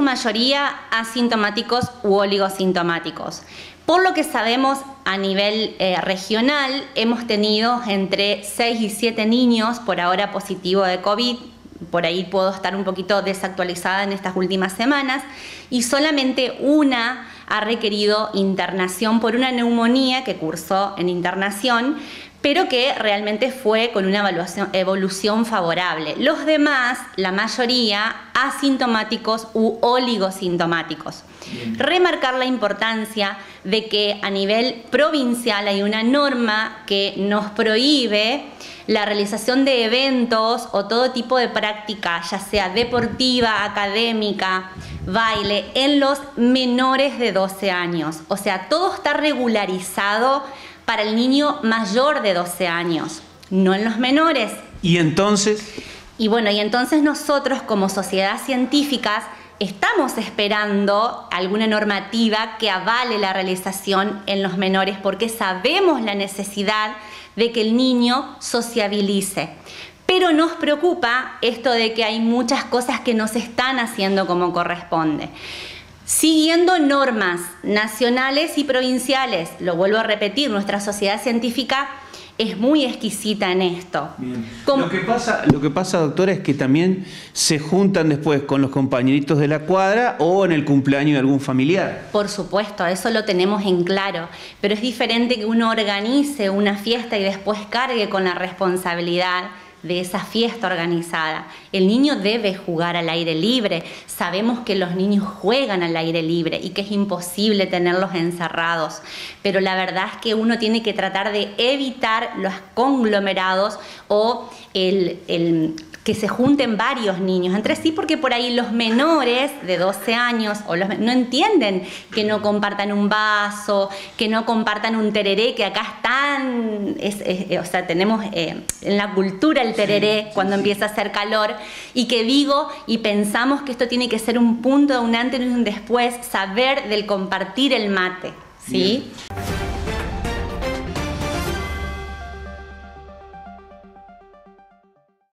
su mayoría asintomáticos u oligosintomáticos. Por lo que sabemos a nivel eh, regional, hemos tenido entre 6 y 7 niños por ahora positivo de COVID. Por ahí puedo estar un poquito desactualizada en estas últimas semanas. Y solamente una ha requerido internación por una neumonía que cursó en internación, pero que realmente fue con una evolución favorable. Los demás, la mayoría, asintomáticos u oligosintomáticos. Remarcar la importancia de que a nivel provincial hay una norma que nos prohíbe la realización de eventos o todo tipo de práctica, ya sea deportiva, académica, baile, en los menores de 12 años. O sea, todo está regularizado para el niño mayor de 12 años, no en los menores. ¿Y entonces? Y bueno, y entonces nosotros como sociedad científicas estamos esperando alguna normativa que avale la realización en los menores porque sabemos la necesidad de que el niño sociabilice. Pero nos preocupa esto de que hay muchas cosas que no se están haciendo como corresponde siguiendo normas nacionales y provinciales. Lo vuelvo a repetir, nuestra sociedad científica es muy exquisita en esto. Lo, que pasa, lo que pasa, doctora, es que también se juntan después con los compañeritos de la cuadra o en el cumpleaños de algún familiar. Por supuesto, eso lo tenemos en claro, pero es diferente que uno organice una fiesta y después cargue con la responsabilidad de esa fiesta organizada. El niño debe jugar al aire libre. Sabemos que los niños juegan al aire libre y que es imposible tenerlos encerrados, pero la verdad es que uno tiene que tratar de evitar los conglomerados o el, que se junten varios niños entre sí, porque por ahí los menores de 12 años o los, no entienden que no compartan un vaso, que no compartan un tereré, que acá están, o sea, tenemos eh, en la cultura el tereré cuando empieza a hacer calor, y que digo y pensamos que esto tiene que ser un punto, un antes y un después, saber del compartir el mate, ¿sí?